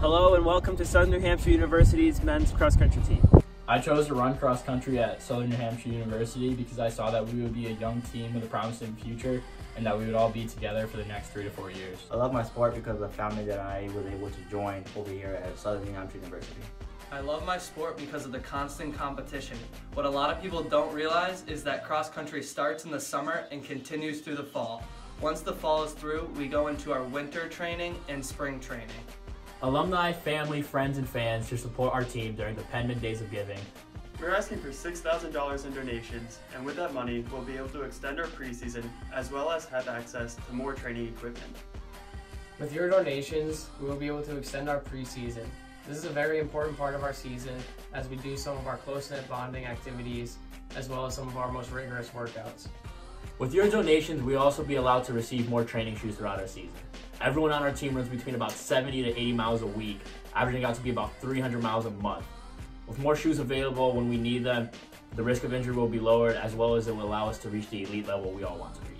Hello and welcome to Southern New Hampshire University's men's cross country team. I chose to run cross country at Southern New Hampshire University because I saw that we would be a young team with a promising future and that we would all be together for the next three to four years. I love my sport because of the family that I was able to join over here at Southern New Hampshire University. I love my sport because of the constant competition. What a lot of people don't realize is that cross country starts in the summer and continues through the fall. Once the fall is through, we go into our winter training and spring training. Alumni, family, friends, and fans to support our team during the Penmen Days of Giving. We're asking for $6,000 in donations, and with that money, we'll be able to extend our preseason as well as have access to more training equipment. With your donations, we will be able to extend our preseason. This is a very important part of our season as we do some of our close-knit bonding activities as well as some of our most rigorous workouts. With your donations, we'll also be allowed to receive more training shoes throughout our season. Everyone on our team runs between about 70 to 80 miles a week, averaging out to be about 300 miles a month. With more shoes available when we need them, the risk of injury will be lowered as well as it will allow us to reach the elite level we all want to reach.